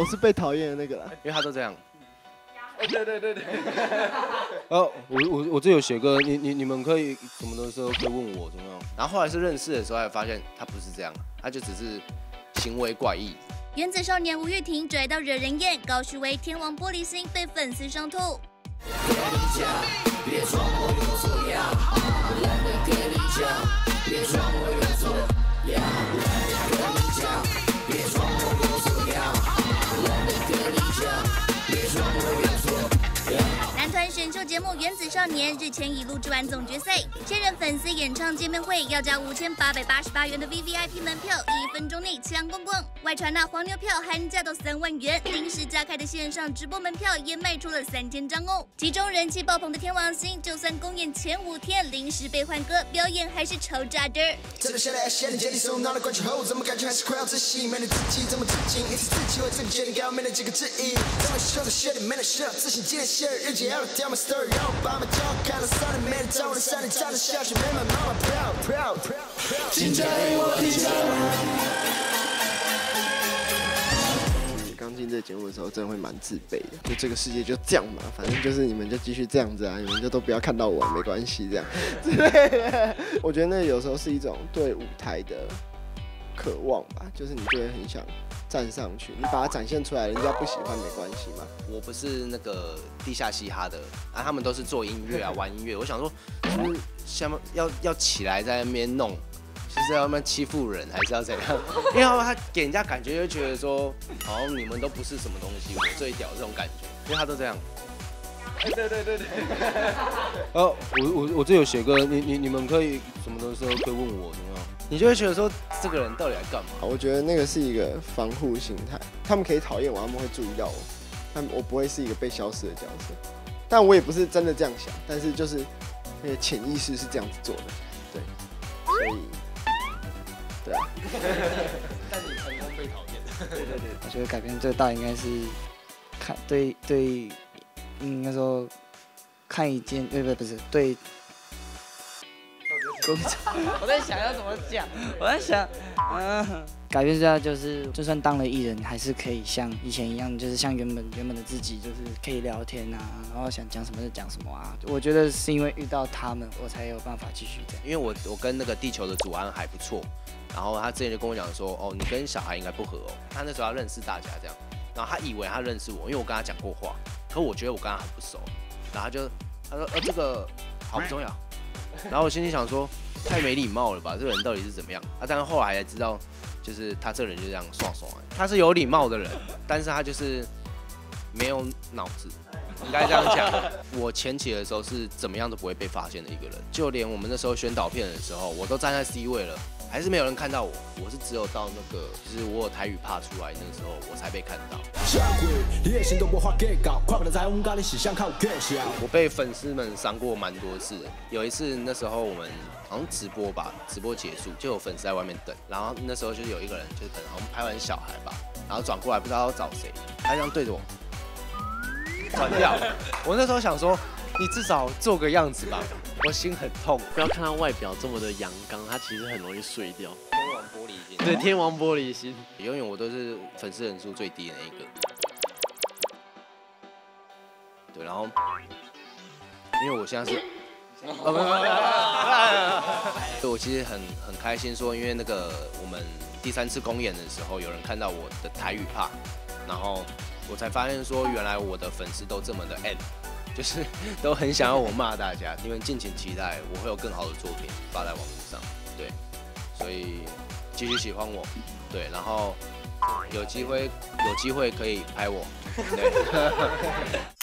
我是被讨厌的那个啦，因为他都这样。哎，对对对对。哦，我我我这有写歌，你你你们可以什么的时候可以问我怎么样？然后后来是认识的时候才发现他不是这样，他就只是行为怪异。原子少年吴玉婷拽到惹人厌，高旭威天王玻璃心被粉丝伤透。选节目《原子少年》日前已录制完总决赛，千人粉丝演唱见面会要加五千八百八十八元的 V V I P 门票，一分钟内抢光光。外传那黄牛票含价都三万元，临时加开的线上直播门票也卖出了三千张哦。其中人气爆棚的天王星，就算公演前五天临时被换歌，表演还是超炸的。进这节目的时候，真的会蛮自卑的。就这个世界就这样嘛，反正就是你们就继续这样子啊，你们就都不要看到我，没关系这样。我觉得那有时候是一种对舞台的渴望吧，就是你就会很想。站上去，你把它展现出来，人家不喜欢没关系嘛。我不是那个地下嘻哈的啊，他们都是做音乐啊，玩音乐。我想说，是像要要起来在那边弄，是要那边欺负人，还是要怎样？因为他给人家感觉就觉得说，好像你们都不是什么东西，我最屌这种感觉。因为他都这样。哎，对对对对。哦，我我我这有写歌，你你你们可以什么的时候可以问我怎么样？你就会觉得说，这个人到底来干嘛？我觉得那个是一个防护心态。他们可以讨厌我，他们会注意到我，但我不会是一个被消失的角色。但我也不是真的这样想，但是就是那个潜意识是这样子做的，对。所以，对啊。但你成功被讨厌。对对对，我觉得改变最大应该是看对对，应该说看一件，对不对？不是对。我在想要怎么讲，我在想，嗯，改变最大就是，就算当了艺人，还是可以像以前一样，就是像原本原本的自己，就是可以聊天啊，然后想讲什么就讲什么啊。我觉得是因为遇到他们，我才有办法继续这样。因为我我跟那个地球的祖安还不错，然后他之前就跟我讲说，哦，你跟小孩应该不合哦。他那时候要认识大家这样，然后他以为他认识我，因为我跟他讲过话，可我觉得我跟他很不熟，然后他就他说，呃，这个好不重要。然后我心里想说，太没礼貌了吧，这个人到底是怎么样？啊，但是后来才知道，就是他这个人就这样爽爽。他是有礼貌的人，但是他就是没有脑子，应该这样讲。我前期的时候是怎么样都不会被发现的一个人，就连我们那时候宣导片的时候，我都站在 C 位了。还是没有人看到我，我是只有到那个，就是我有台语怕出来那个时候，我才被看到。我被粉丝们伤过蛮多次，有一次那时候我们好像直播吧，直播结束就有粉丝在外面等，然后那时候就有一个人就是等，我们拍完小孩吧，然后转过来不知道要找谁，他这样对着我转掉，我那时候想说。你至少做个样子吧，我心很痛。不要看他外表这么的阳刚，他其实很容易碎掉。天王玻璃心。对，天王玻璃心，永远我都是粉丝人数最低的那一个。对，然后因为我现在是，我其实很很开心，说因为那个我们第三次公演的时候，有人看到我的台语怕，然后我才发现说，原来我的粉丝都这么的 M。就是 都很想要我骂大家，你们敬请期待，我会有更好的作品发在网络上，对，所以继续喜欢我，对，然后有机会有机会可以拍我，对。